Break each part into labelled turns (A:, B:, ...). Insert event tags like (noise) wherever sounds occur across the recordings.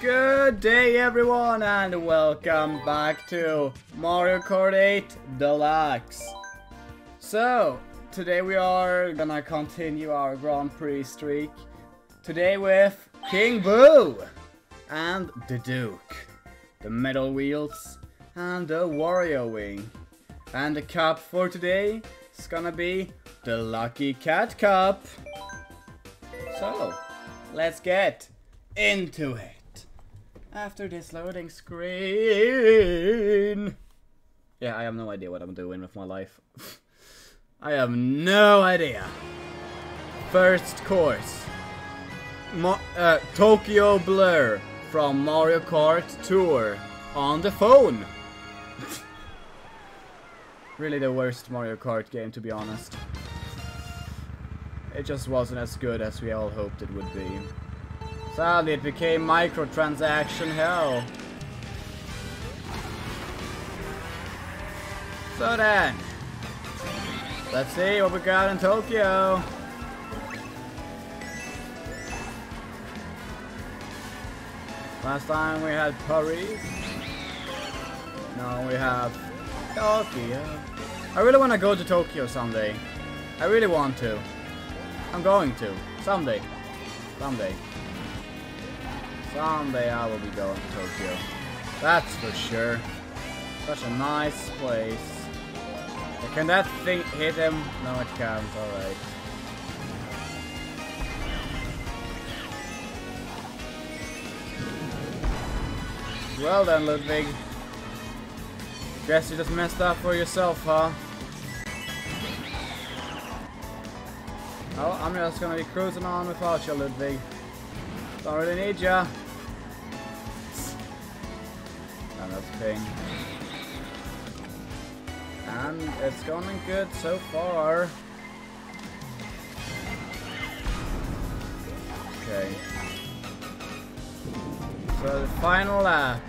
A: Good day everyone and welcome back to Mario Kart 8 Deluxe. So, today we are gonna continue our Grand Prix streak. Today with King Boo and the Duke, the metal wheels and the Wario wing. And the cup for today is gonna be the Lucky Cat Cup. So, let's get into it after this loading screen. Yeah, I have no idea what I'm doing with my life. (laughs) I have no idea. First course. Mo uh, Tokyo Blur from Mario Kart Tour on the phone. (laughs) really the worst Mario Kart game to be honest. It just wasn't as good as we all hoped it would be. Sadly, it became microtransaction hell. So then, let's see what we got in Tokyo. Last time we had Paris. Now we have Tokyo. I really want to go to Tokyo someday. I really want to. I'm going to. Someday. Someday. Someday I will be going to Tokyo. That's for sure. Such a nice place. Can that thing hit him? No, it can't. Alright. Well then, Ludwig. Guess you just messed up for yourself, huh? Oh, I'm just gonna be cruising on without you, Ludwig. Don't really need ya. And that's ping. And it's going good so far. Okay. So the final uh, lap.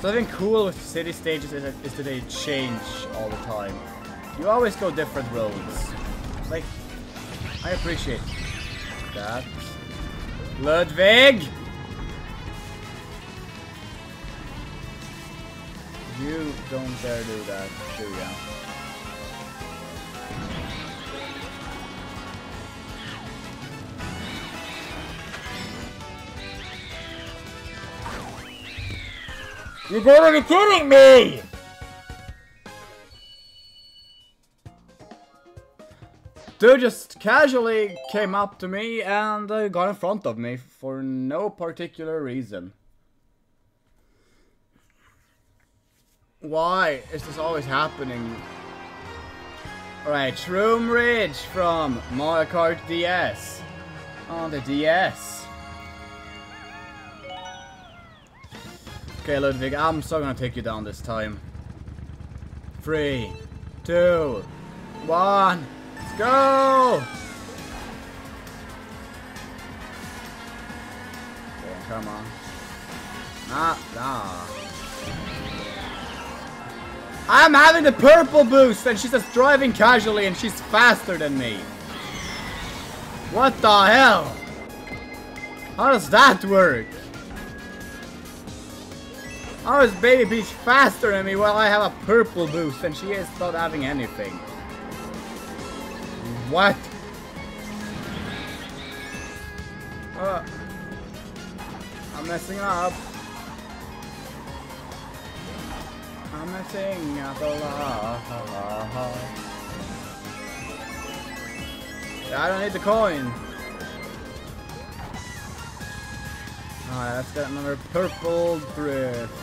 A: Something cool with city stages is, is that they change all the time. You always go different roads. Like, I appreciate that. Ludwig! You don't dare do that, do ya? You gotta be kidding me! Dude just casually came up to me and uh, got in front of me for no particular reason. Why is this always happening? Alright, Shroom Ridge from Mario Kart DS. On the DS. Okay, Ludwig, I'm still gonna take you down this time. Three, two, one. Let's go! Come on. Ah, nah. I'm having the purple boost and she's just driving casually and she's faster than me. What the hell? How does that work? How is Baby Peach faster than me while I have a purple boost and she is not having anything? What? Uh, I'm messing up. I'm messing up a lot. I don't need the coin. Alright, let's get another purple drift.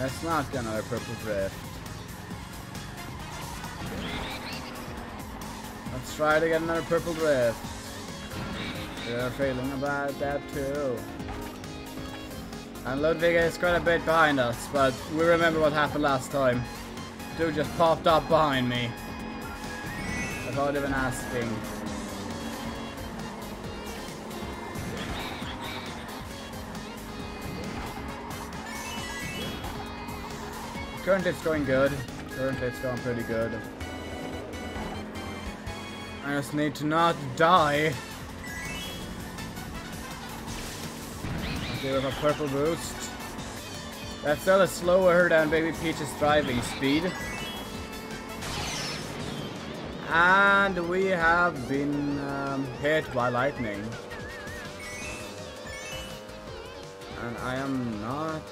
A: Let's not another purple drift. Let's try to get another purple drift. They're failing about that too. And Ludwig is quite a bit behind us, but we remember what happened last time. Dude just popped up behind me. Without even asking. Currently it's going good. Currently it's going pretty good. I just need to not die. Give him a purple boost. That's not a slower than Baby Peach's driving speed. And we have been um, hit by lightning. And I am not...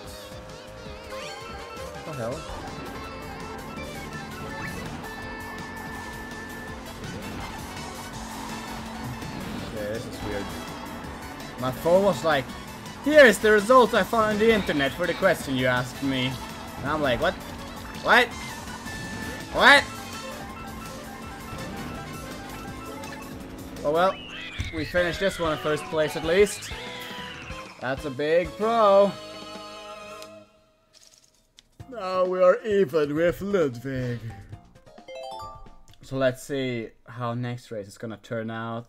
A: What the hell? This is weird. My phone was like, here is the result I found on the internet for the question you asked me. And I'm like, what? What? What? Oh well, we finished this one in first place at least. That's a big pro. Now we are even with Ludwig. So let's see how next race is gonna turn out.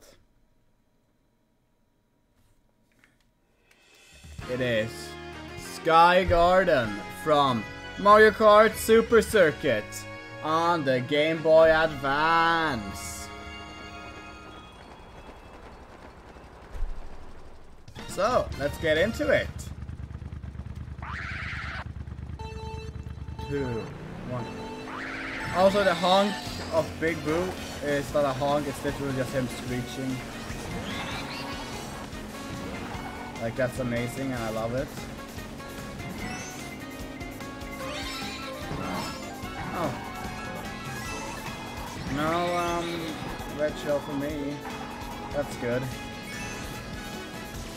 A: It is Sky Garden from Mario Kart Super Circuit on the Game Boy Advance. So, let's get into it. Two, one. Also, the honk of Big Boo is not a honk, it's literally just him screeching. Like, that's amazing and I love it. Oh. No, um, red shell for me. That's good.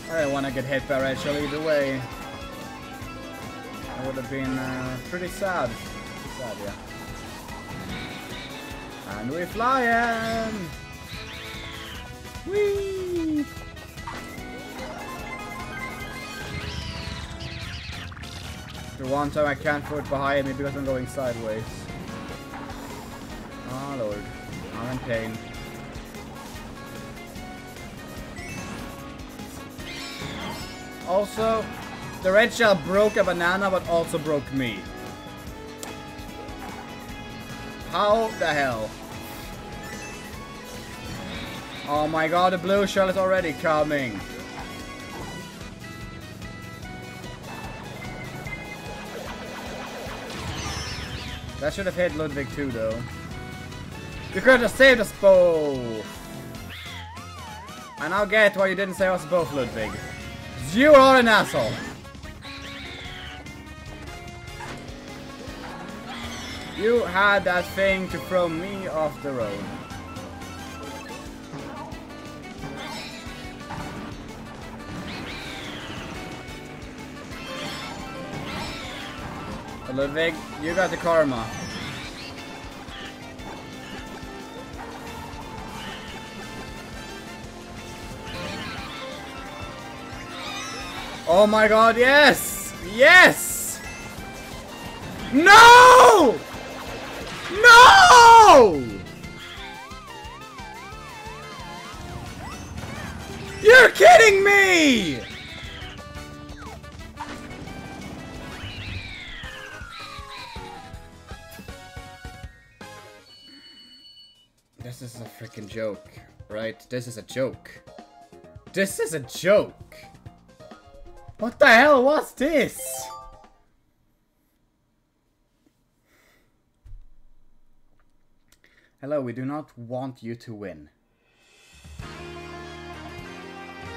A: I didn't want to get hit by red shell either way. That would have been uh, pretty sad. Sad, yeah. And we're flying! Whee! The one time I can't put behind me because I'm going sideways. Oh lord. I'm in pain. Also, the red shell broke a banana but also broke me. How the hell? Oh my god, the blue shell is already coming. That should have hit Ludwig too, though. You could have saved us both! And I'll get why you didn't save us both, Ludwig. You are an asshole! You had that thing to throw me off the road. Ludwig, you got the karma. Oh my god, yes! Yes! No! No! You're kidding me! Freaking joke, right? This is a joke. This is a joke! What the hell was this? Hello, we do not want you to win.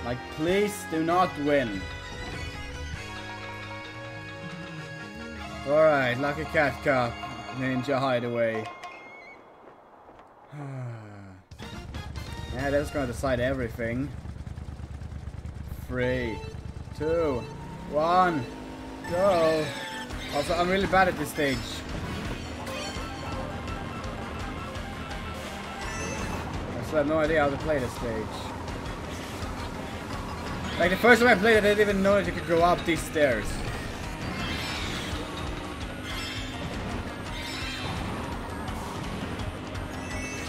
A: Like, please do not win. Alright, Lucky Cat Cup. Ninja Hideaway. (sighs) (sighs) yeah, that's gonna decide everything. Three, two, one, go! Also, I'm really bad at this stage. I still have no idea how to play this stage. Like, the first time I played it, I didn't even know that you could go up these stairs.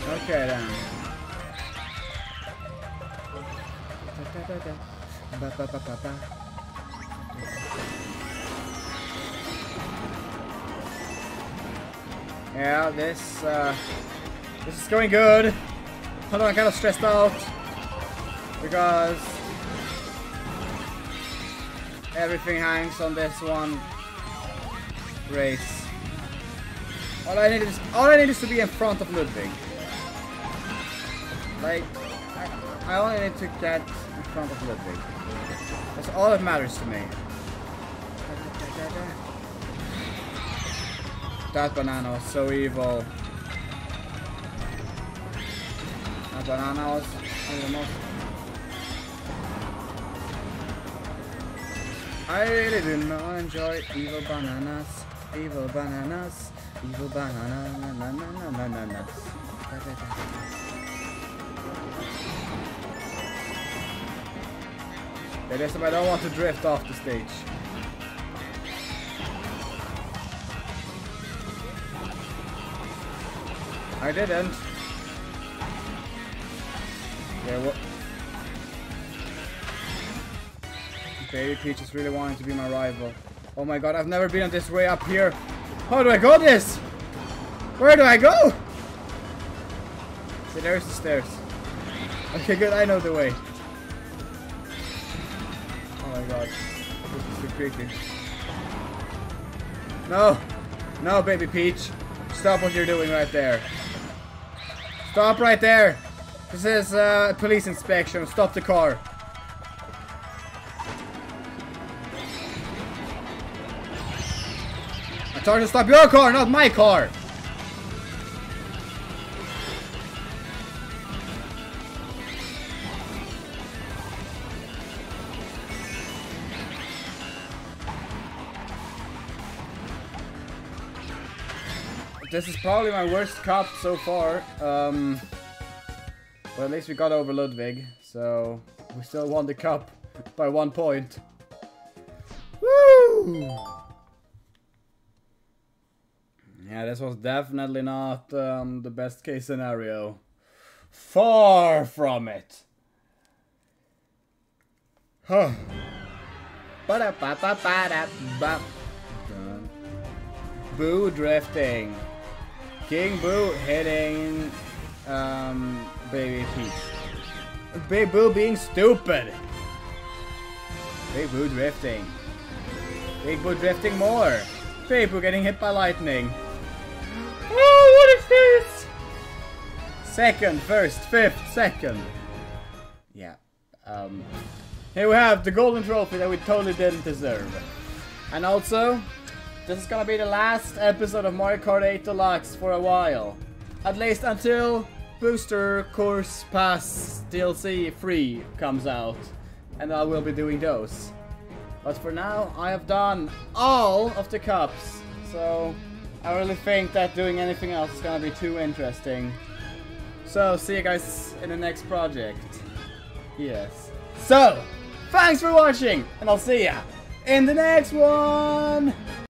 A: Okay then. Ba, ba, ba, ba, ba. Yeah, this uh, this is going good. Hold on, I'm kind of stressed out because Everything hangs on this one race. All I need is all I need is to be in front of Ludwig. Like I, I only need to get in front of Ludwig. That's all that matters to me. That banana was so evil. That banana was the most I really do not enjoy evil bananas, evil bananas, evil banana, na na na na na na. It is I don't want to drift off the stage. I didn't. Yeah, what? Baby Peach is really wanting to be my rival. Oh my god, I've never been on this way up here. How do I go this? Where do I go? See, there's the stairs. Okay, good, I know the way. Oh my god. This is too creepy. No! No, Baby Peach. Stop what you're doing right there. Stop right there! This is uh, police inspection. Stop the car. I told you to stop your car, not my car! This is probably my worst cup so far. Um, well, at least we got over Ludwig, so we still won the cup by one point. Woo! Yeah, this was definitely not um, the best case scenario. Far from it. Huh. Ba-da-ba-ba-ba-da-ba. Boo drifting. King Boo hitting um, Baby Peach. Big Boo being stupid. Big Boo drifting. Big Boo drifting more. Big Boo getting hit by lightning. Oh, what is this? Second, first, fifth, second. Yeah. Um, here we have the golden trophy that we totally didn't deserve. And also, this is gonna be the last episode of Mario Kart 8 Deluxe for a while. At least until Booster Course Pass DLC 3 comes out. And I will be doing those. But for now, I have done all of the cups. So, I really think that doing anything else is gonna be too interesting. So, see you guys in the next project. Yes. So, thanks for watching, and I'll see ya in the next one!